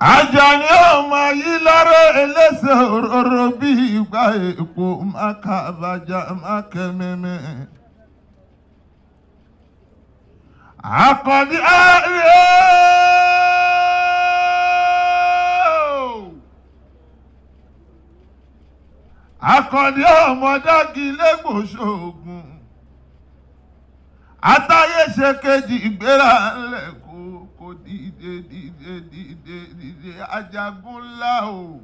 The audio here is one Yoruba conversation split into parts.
Àjàní ọmọ yìí lọ́rọ̀ elése òróró bí ìgbà èpo mákàbàjá mákẹ́mẹ́mẹ́. Àkàndí àárẹ̀ Àkàndí ọmọ dági lẹ́gbòsógùn. Atáyé kò dìde dìde dìde dìde ajagunlá o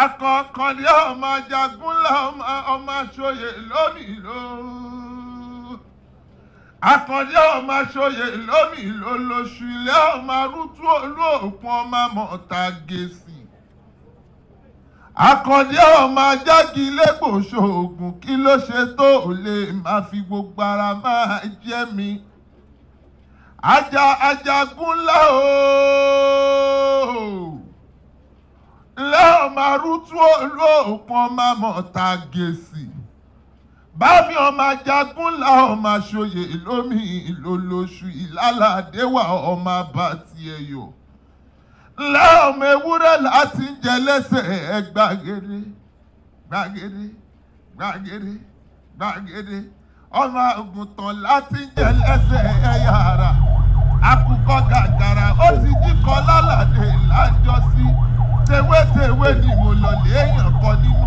akọkàn ní ọmọ ajagunlá ọmọ aṣòye lómìnira akọ̀dé ọmọ aṣọyè lómi lólóṣù ilé ọmọ arútú olú òkun ọmọ mọ̀ta gèsì akọ̀dé ọmọ ajági lẹ́gbọ̀ọ́sọ ògùn kí ló ṣe tó lè máa fi gbogbo ara máa jẹ́ mi. Ajá ajagun ńlá ooo. Ńlá ọmọ arútú olóòpin ọmọ mọ̀ta gèsì. Bámi ọmọ ajagun ńlá ọmọ aṣòye lómi ìlólóṣù ìlàládéwà ọmọ abàtì ẹ̀yọ̀ ńlá ọmọ ewúrẹ́ láti ń jẹ lẹ́sẹ̀ ẹ gbàgede gbàgede gbàgede gbàgede ọmọ àgùntàn láti ń jẹ lẹ́sẹ̀ ẹ tewétewé ni mo lọ léèyàn kọ nínú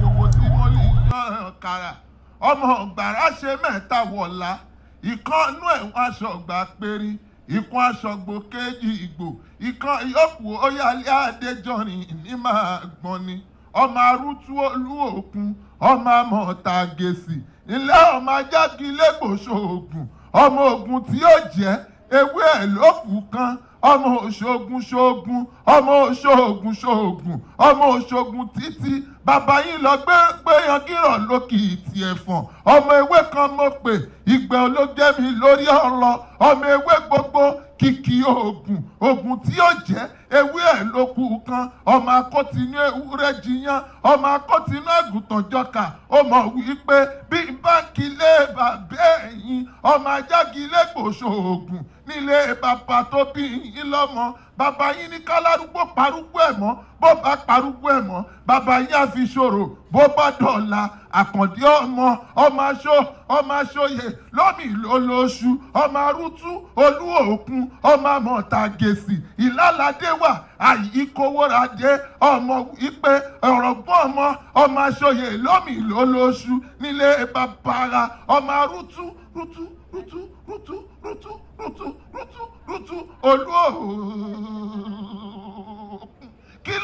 gbogbo tí mo lè yàn kàrà ọmọ ọgbàrá ṣe mẹ́ta wọ̀la. Ìkànnú ẹ̀wọ̀n aṣọ ọgbà péré ikún aṣọgbó kéjì ìgbò ikán ìyókù oyalé adéjọrin ní máa gbọ́n ni. Ọmọ arútú olú òkun ọmọ amọ̀ta gèsì ilé ọmọ ajági lẹ́gbòsó ogun ọmọ ogun tí yóò jẹ́ ewé ẹ̀ ló kù kan ọmọ òṣogun ṣogun ọmọ òṣogun ṣogun ọmọ òṣogun títí. Bàbá yín lọ gbé gbéyan kírọ̀ lókì ìtì ẹ̀fọ̀n ọmọ ewé kan mo pè ìgbẹ́ ológẹ́mi lórí ọ̀rọ̀. Ọmọ ewé gbogbo kìkì oògùn oògùn tí yóò jẹ́ ewé ẹ̀ ló kù kan. Ọmọ akọ́tinú ewúrẹ́ jiyàn ọmọ akọ́tinú àgùntàn jọkà. Ó mọ̀ wípé bí báńkì lé bàbá ẹ̀yìn ọmọ ajági lẹ́gbòsó oògùn nílé bàbá tó bí yín lọ́mọ bàbá yín ní kálárúgbó parúgbó ẹ̀ mọ́ bó bá parúgbó ẹ̀ mọ́ bàbá yín á fi ṣòro. Bó bá dọ̀la àkàndé ọmọ ọmọ aṣọ ọmọ aṣọyè lómi lólóṣù ọmọ arútú olú òkun ọmọ àmọ̀ta gèsì. Ìlàládé wà àyíkówóradé ọmọ wípé ọ̀rọ̀gbọ́n ọmọ ọmọ aṣọyè lómi lólóṣù nílé bàbára ọmọ arútú rútú rútú rútú rútú rútú rútú rútú olú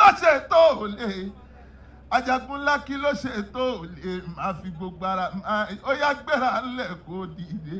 ló ṣe tó ò lè ajagun ńlá kí ló tó ò lè máa fi gbogbo ara máa ó yá gbéra ńlẹ̀ kó dìde.